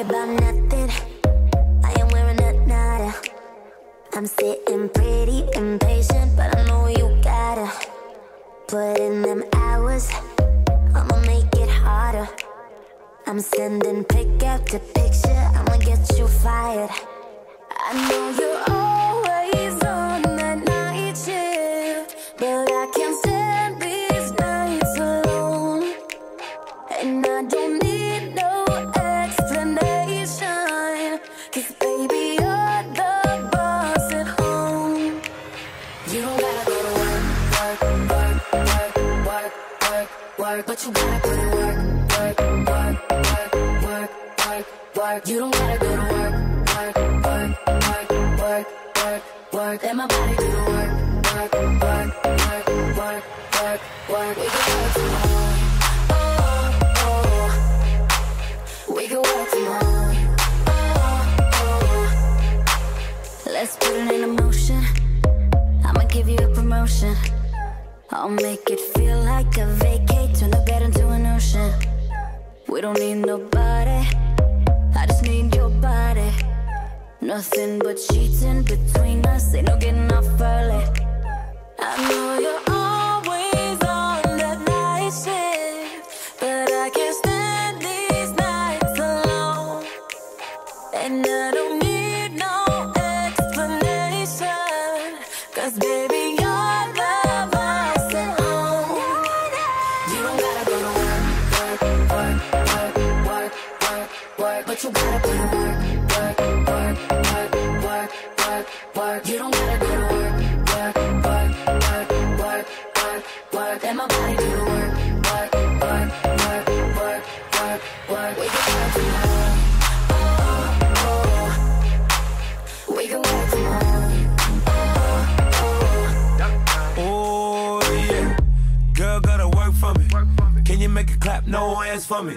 about nothing. I am wearing a nada. I'm sitting pretty impatient, but I know you gotta put in them hours. I'ma make it harder. I'm sending pick after picture. I'ma get you fired. I know you're always on that night shift, but I can't stand work. But you don't gotta go to work, work, work, work, work, work, my body do work, work, work, work, work, work. We can work tomorrow. Oh, oh. We can work tomorrow. Oh, oh. Let's put it in motion. I'ma give you a promotion. I'll make it feel like a vacate, turn the bed into an ocean. We don't need nobody, I just need your body. Nothing but sheets in between us, ain't no getting off early. I know you're always on that night shift, but I can't stand these nights alone. And I But you gotta put in work, work, work, work, work, work, work. You don't gotta go to work, work, work, work, work, work, work. Let my body do the work, work, work, work, work, work, work. We can work tomorrow. Oh, oh. We can work tomorrow. Oh yeah, girl gotta work for me. Can you make it clap? No hands for me.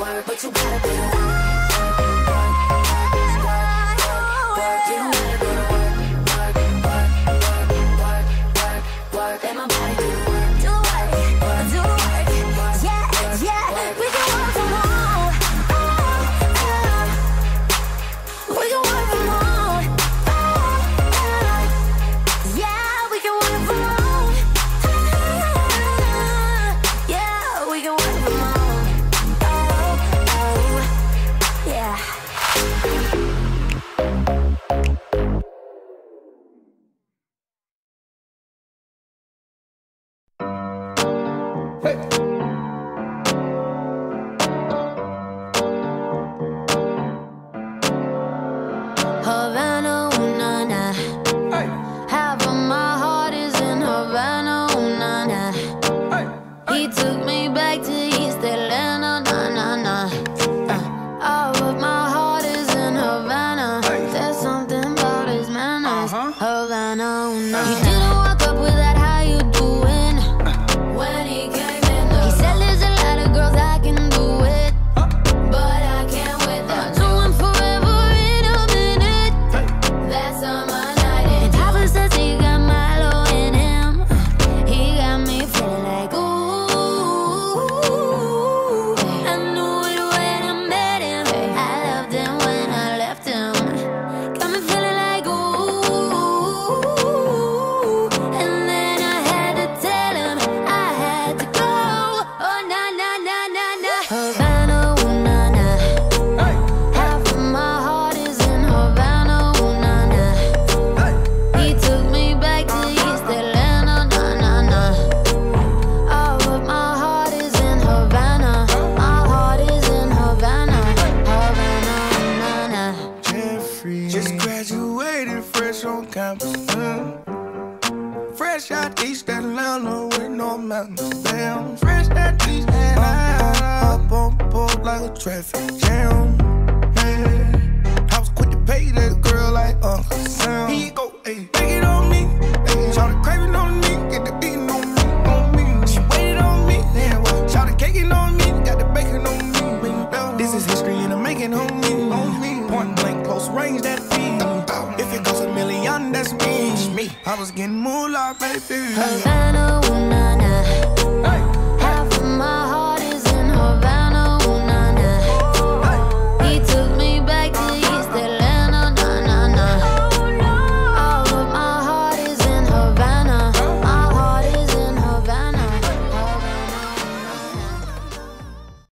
But you gotta put Oh, no, no. Just graduated fresh on campus. Fresh out East Atlanta with no mountains. Damn, fresh out East Atlanta. Up on the pole like a traffic jam. Man. I was quick to pay that girl like Uncle Sam. I was getting moolah, baby. Havana,